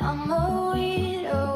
I'm a widow.